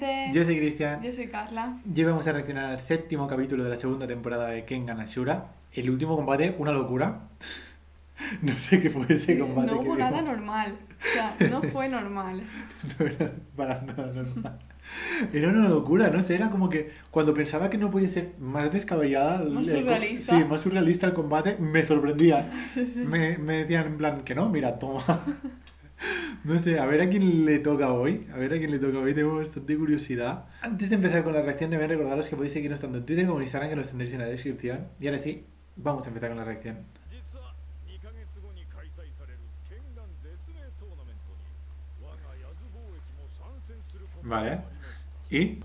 gente. Yo soy Cristian. Yo soy Carla. Y vamos a reaccionar al séptimo capítulo de la segunda temporada de Kengan Ashura. El último combate, una locura. No sé qué fue ese combate. no hubo nada vimos. normal. O sea, no fue normal. No era para nada normal. Era una locura, no sé, era como que cuando pensaba que no podía ser más descabellada, Más el- surrealista. sí, más surrealista el combate, me sorprendía. Sí, sí. Me, me decían en plan que no, mira, toma. No sé, a ver a quién le toca hoy. A ver a quién le toca hoy. Tengo bastante curiosidad. Antes de empezar con la reacción, también recordaros que podéis seguirnos tanto en Twitter como en Instagram, que los tendréis en la descripción. Y ahora sí, vamos a empezar con la reacción. Vale. ¿Y?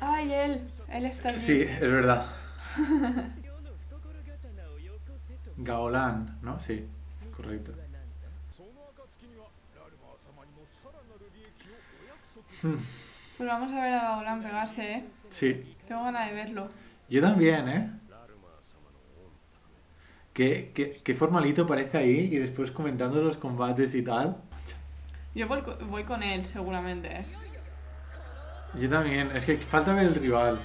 Ay, él. Él está bien. Sí, es verdad. Gaolán, ¿no? Sí correcto. Pues vamos a ver a Baolan pegarse, ¿eh? Sí. Tengo ganas de verlo. Yo también, ¿eh? Qué, qué, qué formalito parece ahí y después comentando los combates y tal. Yo voy con él, seguramente. ¿eh? Yo también, es que falta ver el rival.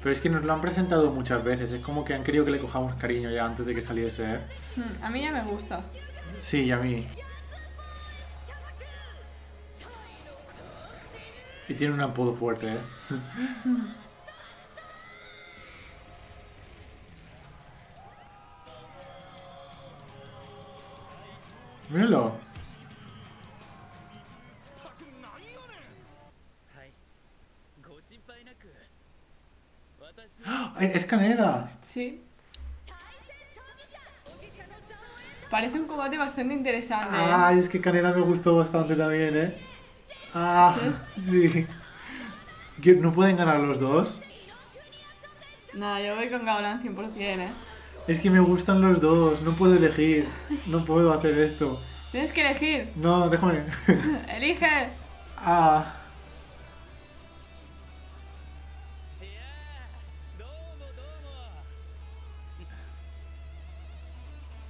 Pero es que nos lo han presentado muchas veces, es como que han querido que le cojamos cariño ya antes de que saliese, ¿eh? Hmm, A mí ya me gusta. Sí, y a mí. Y tiene un apodo fuerte, ¿eh? Míralo. ¡Es Caneda! Sí. Parece un combate bastante interesante. Ah, ¿eh? es que Caneda me gustó bastante también, ¿eh? Ah, sí. ¿No pueden ganar los dos? Nada, yo voy con Gaulan 100%, ¿eh? Es que me gustan los dos, no puedo elegir. No puedo hacer esto. Tienes que elegir. No, déjame. Elige. Ah.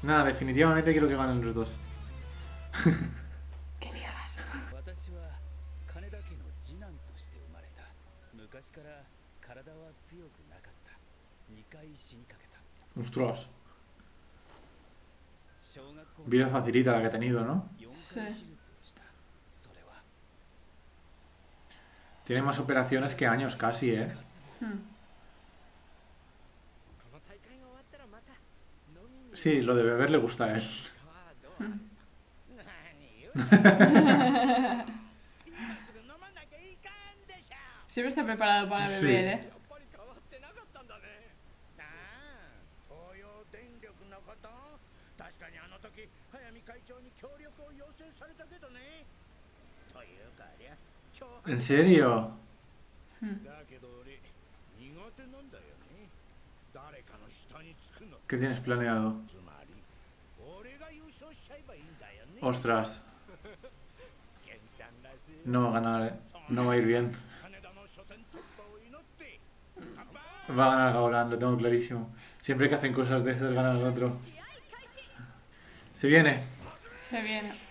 Nada, definitivamente quiero que ganen los dos. que elijas. Ostras. Vida facilita la que ha tenido, ¿no? Sí. Tiene más operaciones que años casi, ¿eh? Hmm. Sí, lo de beber le gusta a él. Siempre está preparado para beber, ¿eh? ¿En serio? Hmm. ¿Qué tienes planeado? Ostras. No va a ganar, eh. No va a ir bien. Va a ganar Gaolan, lo tengo clarísimo. Siempre que hacen cosas de esas, ganan el otro. Se viene. Se viene.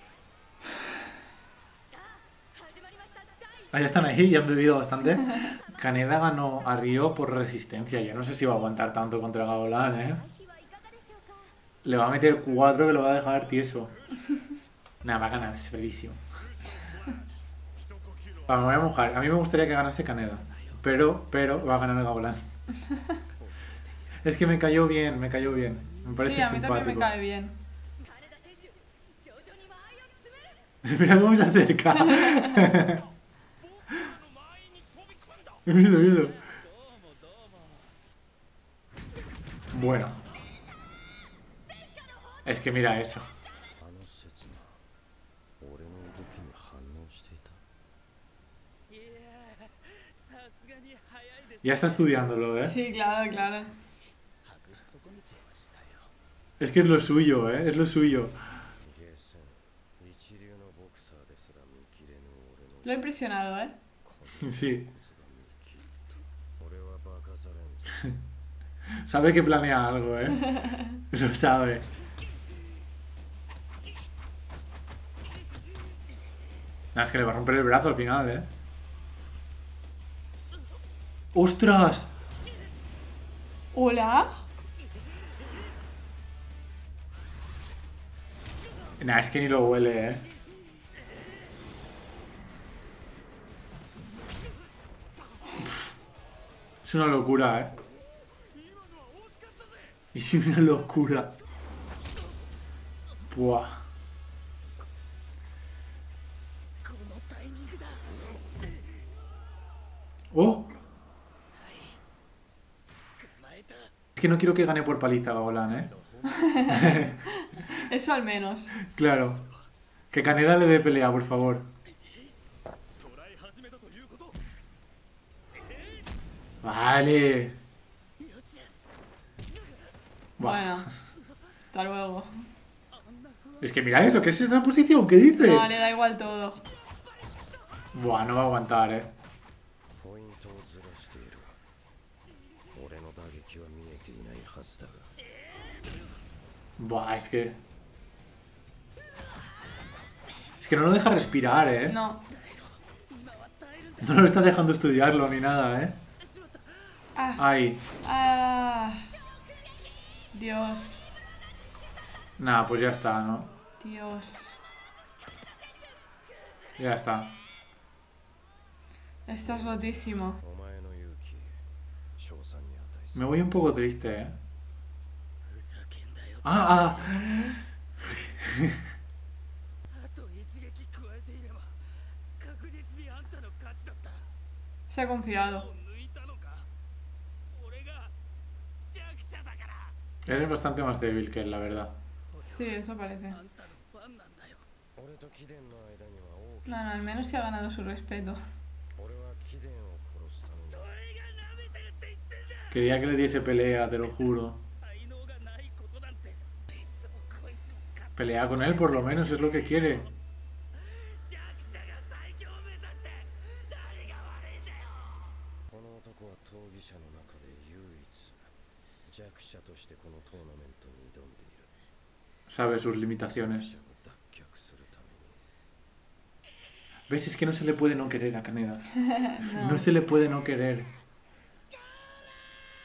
Ah, ya están ahí, ya han bebido bastante. Caneda ganó a Río por resistencia. Yo no sé si va a aguantar tanto contra Gaolan, ¿eh? Le va a meter cuatro que lo va a dejar tieso. Nada, va a ganar, es verísimo. Va, me voy a mojar. A mí me gustaría que ganase Caneda. Pero, pero, va a ganar Gaolan. Es que me cayó bien, me cayó bien. Me parece Sí, a mí simpático. también me cae bien. Mira cómo se acerca. Míralo, míralo. Bueno. Es que mira eso. Ya está estudiándolo, ¿eh? Sí, claro, claro. Es que es lo suyo, ¿eh? Es lo suyo. Lo he impresionado, ¿eh? Sí. Sabe que planea algo, ¿eh? Lo sabe. Nada, es que le va a romper el brazo al final, ¿eh? ¡Ostras! Hola. Nah, es que ni lo huele, ¿eh? Uf. Es una locura, ¿eh? Es una locura. Buah. ¡Oh! Es que no quiero que gane por paliza Gagolan, ¿eh? Eso al menos. Claro. Que Caneda le dé pelea, por favor. Vale. Bueno, hasta luego. Es que mira eso, ¿qué es esa posición? ¿Qué dices? No, le da igual todo. Buah, no va a aguantar, eh. Buah, es que... Es que no lo deja respirar, eh. No. No lo está dejando estudiarlo ni nada, eh. Ah. Ay. Ah. Dios. Nah, pues ya está, ¿no? Dios. Ya está. Estás rotísimo. Me voy un poco triste, ¿eh? Ah. ah. Se ha confiado. Es bastante más débil que él, la verdad. Sí, eso parece. Bueno, al menos se ha ganado su respeto. Quería que le diese pelea, te lo juro. Pelea con él, por lo menos, es lo que quiere. Sabe sus limitaciones. ¿Ves? Es que no se le puede no querer a Kaneda. no. no se le puede no querer.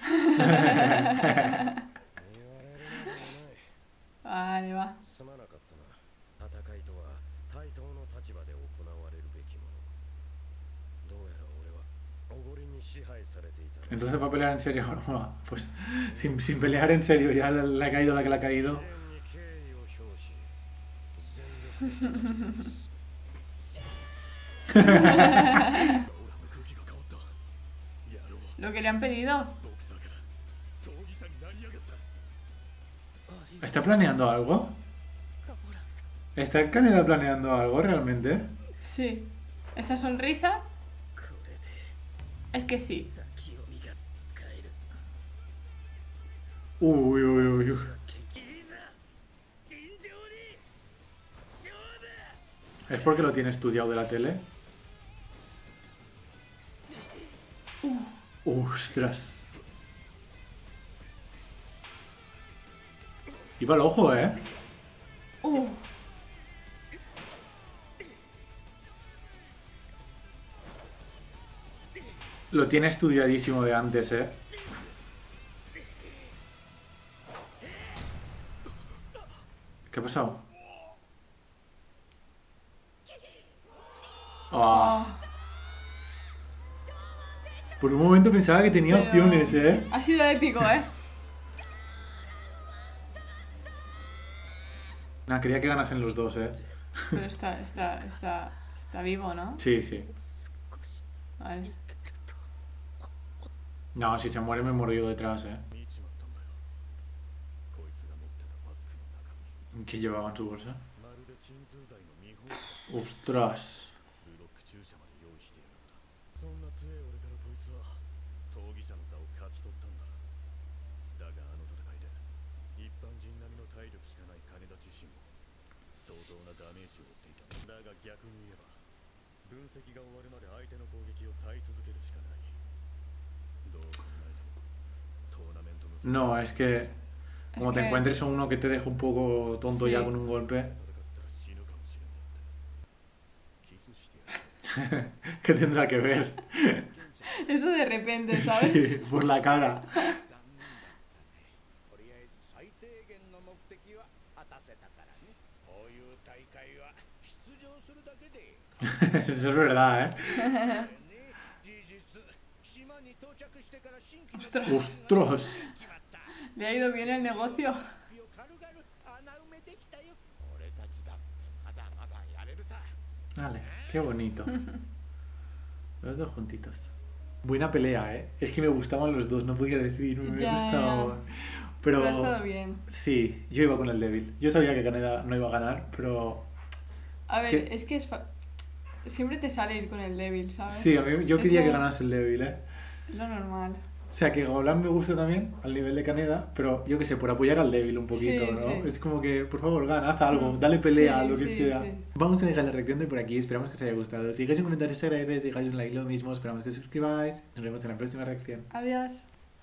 vale, va. Entonces va a pelear en serio. Bueno, pues sin, sin, pelear en serio, ya le, ha caído la que le ha caído. Lo que le han pedido. ¿Está planeando algo? ¿Está Caneda planeando algo realmente? Sí. Esa sonrisa es que sí. Uy, uy, uy, uy. ¿Es porque lo tiene estudiado de la tele? Uh. ¡Ostras! Iba al ojo, ¿eh? Lo tiene estudiadísimo de antes, ¿eh? ¿Qué ha pasado? Oh. Por un momento pensaba que tenía Pero- opciones, ¿eh? Ha sido épico, ¿eh? Nah, quería que ganasen los dos, ¿eh? Pero está, está, está, está vivo, ¿no? Sí, sí. Vale. No, si se muere me muero yo detrás, eh. ¿Qué llevaba en su bolsa? ¡Ostras! No, es que como te encuentres a uno que te deja un poco tonto ya con un golpe. ¿Qué tendrá que ver? Eso de repente, ¿sabes? Sí, por la cara. Eso es verdad, ¿eh? Ostras. Ostras. Le ha ido bien el negocio. Vale, qué bonito. los dos juntitos. Buena pelea, ¿eh? Es que me gustaban los dos, no podía decidir, me, ya, me. Pero, pero ha estado bien. Sí, yo iba con el débil. Yo sabía que Canadá no iba a ganar, pero... A ver, es que es fa... siempre te sale ir con el débil, ¿sabes? Sí, a mí, yo quería que... que ganase el débil, ¿eh? Lo normal. O sea, que Golan me gusta también al nivel de Canadá, pero yo qué sé, por apoyar al débil un poquito, Sí, ¿no? sí. Es como que, por favor, gana, haz algo, Mm. dale pelea, Sí, lo que sea. Vamos a dejar la reacción de por aquí, esperamos que os haya gustado. Si dejáis un comentario, se agradece, si dejáis un like, lo mismo, esperamos que os suscribáis. Nos vemos en la próxima reacción. Adiós.